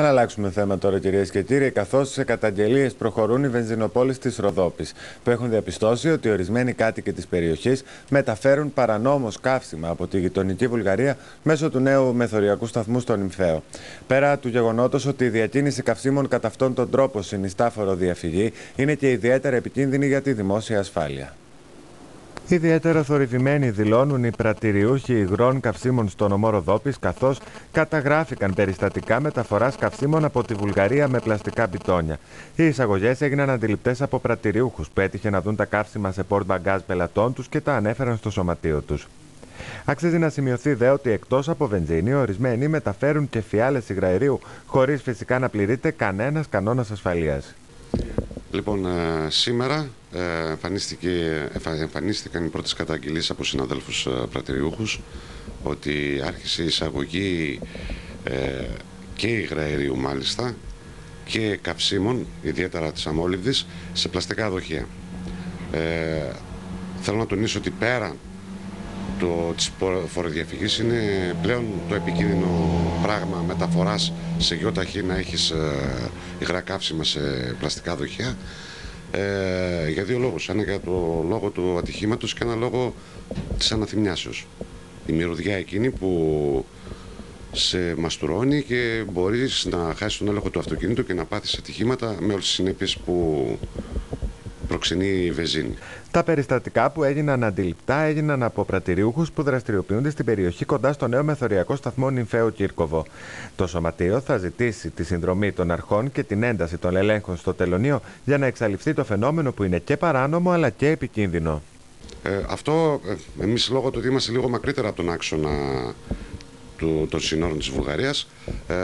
Θα αλλάξουμε θέμα τώρα, κυρίες και κύριοι, καθώς σε καταγγελίες προχωρούν οι βενζινοπόλεις της Ροδόπης, που έχουν διαπιστώσει ότι ορισμένοι κάτοικοι της περιοχής μεταφέρουν παρανόμως καύσιμα από τη γειτονική Βουλγαρία μέσω του νέου μεθοριακού σταθμού στο Νυμφαίο. Πέρα του γεγονότος ότι η διακίνηση καυσίμων κατά αυτόν τον τρόπο συνιστά φοροδιαφυγή, είναι και ιδιαίτερα επικίνδυνη για τη δημόσια ασφάλεια. Ιδιαίτερα θορυβημένοι δηλώνουν οι πρατηριούχοι υγρών καυσίμων στο νομό Ροδόπη, καθώς καταγράφηκαν περιστατικά μεταφοράς καυσίμων από τη Βουλγαρία με πλαστικά μπιτόνια. Οι εισαγωγές έγιναν αντιληπτές από πρατηριούχους που έτυχε να δουν τα καύσιμα σε πόρτ μπαγκάζ πελατών τους και τα ανέφεραν στο σωματείο τους. Αξίζει να σημειωθεί δε ότι εκτός από βενζίνη, ορισμένοι μεταφέρουν και φιάλες υγραερίου, χωρίς φυσικά να πληρείται κανένας κανόνας ασφαλείας. Λοιπόν, ε, σήμερα ε, εμφανίστηκαν οι πρώτες καταγγελίες από συναδέλφους ε, πρατηριούχους ότι άρχισε η εισαγωγή και υγραερίου μάλιστα και καυσίμων, ιδιαίτερα της αμόλυβδης, σε πλαστικά δοχεία. θέλω να τονίσω ότι πέρα το, της φοροδιαφυγής είναι πλέον το επικίνδυνο πράγμα μεταφοράς σε γιοταχή να έχεις ε, υγρά καύσιμα σε πλαστικά δοχεία ε, για δύο λόγους. Ένα για το λόγο του ατυχήματος και ένα λόγο της αναθυμιάσεως. Η μυρωδιά εκείνη που σε μαστουρώνει και μπορείς να χάσεις τον έλεγχο του αυτοκίνητου και να πάθεις ατυχήματα με όλες τις συνέπειες που προξενεί η βεζίνη. Τα περιστατικά που έγιναν αντιληπτά έγιναν από πρατηριούχους που δραστηριοποιούνται στην περιοχή κοντά στο νέο μεθοριακό σταθμό Νυμφαίο Κύρκοβο. Το Σωματείο θα ζητήσει τη συνδρομή των αρχών και την ένταση των ελέγχων στο τελωνίο για να εξαλειφθεί το φαινόμενο που είναι και παράνομο αλλά και επικίνδυνο. Ε, αυτό ε, εμείς λόγω του ότι είμαστε λίγο μακρύτερα από τον άξονα του, των συνόρων της Βουλγαρίας ε,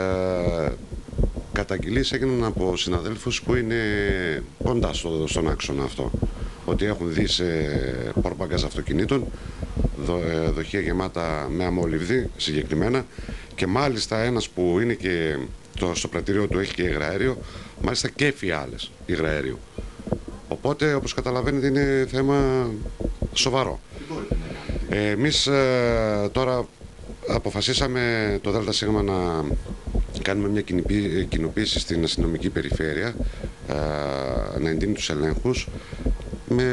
καταγγελίες έγιναν από συναδέλφους που είναι κοντά στο, στον άξονα αυτό. Ότι έχουν δει σε πορπαγκάζ αυτοκινήτων δο, ε, δοχεία γεμάτα με αμολυβδί συγκεκριμένα και μάλιστα ένας που είναι και το, στο πρατήριο του έχει και υγραέριο, μάλιστα και φιάλες υγραέριου. Οπότε όπως καταλαβαίνετε είναι θέμα σοβαρό. Ε, εμείς ε, τώρα αποφασίσαμε το ΔΣ να κάνουμε μια κοινοποίηση στην αστυνομική περιφέρεια να εντείνει τους ελέγχους με,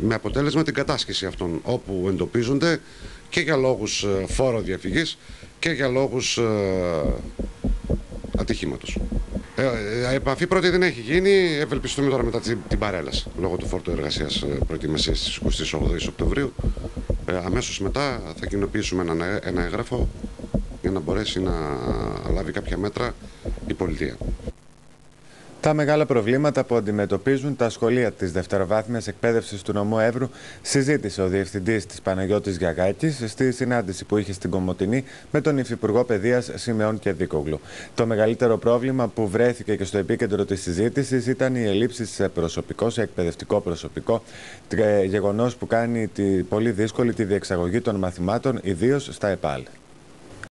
με αποτέλεσμα την κατάσχεση αυτών όπου εντοπίζονται και για λόγους ε, φόρο διαφυγής και για λόγους ε, ατυχήματος. Ε, ε, επαφή πρώτη δεν έχει γίνει, ευελπιστούμε τώρα μετά την παρέλαση λόγω του φόρτου εργασίας προετοιμασίας στις 28 Οκτωβρίου. Ε, αμέσως μετά θα κοινοποιήσουμε ένα, ένα έγγραφο για να μπορέσει να λάβει κάποια μέτρα η πολιτεία. Τα μεγάλα προβλήματα που αντιμετωπίζουν τα σχολεία της δευτεροβάθμιας εκπαίδευσης του νομού Εύρου συζήτησε ο Διευθυντής της Παναγιώτης Γιαγάκη στη συνάντηση που είχε στην Κομωτινή με τον Υφυπουργό Παιδείας Σιμεών και Δίκογλου. Το μεγαλύτερο πρόβλημα που βρέθηκε και στο επίκεντρο της συζήτησης ήταν οι ελλείψει σε προσωπικό, σε εκπαιδευτικό προσωπικό, γεγονός που κάνει τη, πολύ δύσκολη τη διεξαγωγή των μαθημάτων, ιδίως στα ΕΠΑΛ.